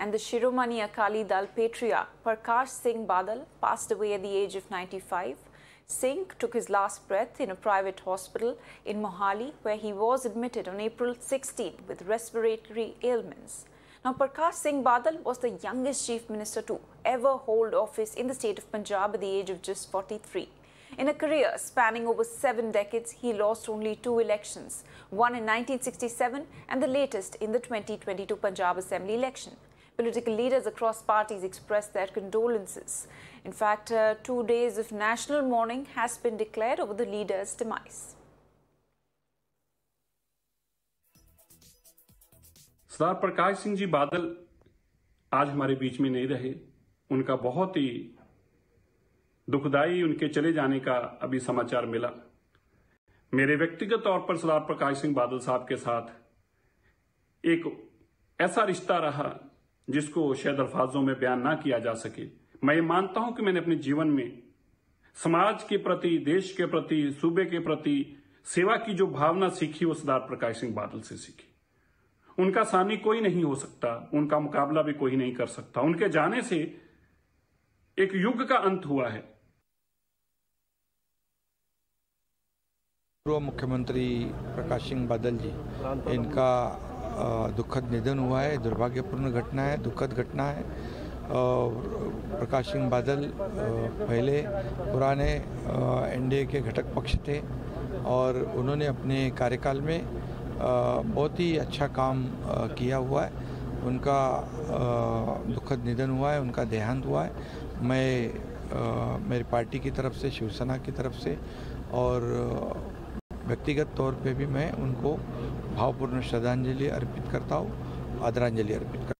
and the Shiromani Akali Dal patriarch Parkash Singh Badal passed away at the age of 95. Singh took his last breath in a private hospital in Mohali, where he was admitted on April 16 with respiratory ailments. Now, Parkash Singh Badal was the youngest chief minister to ever hold office in the state of Punjab at the age of just 43. In a career spanning over seven decades, he lost only two elections, one in 1967 and the latest in the 2022 Punjab Assembly election. Political leaders across parties expressed their condolences. In fact, uh, two days of national mourning has been declared over the leader's demise. सरदार प्रकाश सिंह जी बादल आज हमारे बीच में नहीं रहे उनका बहुत ही दुखदाई उनके चले जाने का अभी समाचार मिला मेरे व्यक्तिगत तौर पर सरदार प्रकाश सिंह बादल साहब के साथ एक ऐसा रिश्ता रहा जिसको शायद अल्फाजों में बयान ना किया जा सके। मैं ये मानता हूँ कि मैंने अपने जीवन में समाज के प्रति देश के प्रति सूबे के प्रति सेवा की जो भावना सीखी वो सरदार प्रकाश सिंह बादल से सीखी। उनका सानी कोई नहीं हो सकता उनका मुकाबला भी कोई नहीं कर सकता। उनके जाने से एक युग का अंत हुआ है। पूर्व मुख्यमंत्री प्रकाश सिंह बादल जी इनका दुखद निधन हुआ है, दुर्भाग्यपूर्ण घटना है, दुखद घटना है। प्रकाश सिंह बादल पहले पुराने एनडीए के घटक पक्ष थे और उन्होंने अपने कार्यकाल में बहुत ही अच्छा काम किया हुआ है। उनका दुखद निधन हुआ है, उनका देहांत हुआ है। मैं मेरी पार्टी की तरफ़ से, शिवसेना की तरफ़ से और व्यक्तिगत तौर पे भी मैं उनको भावपूर्ण श्रद्धांजलि अर्पित करता हूँ आदरांजलि अर्पित करता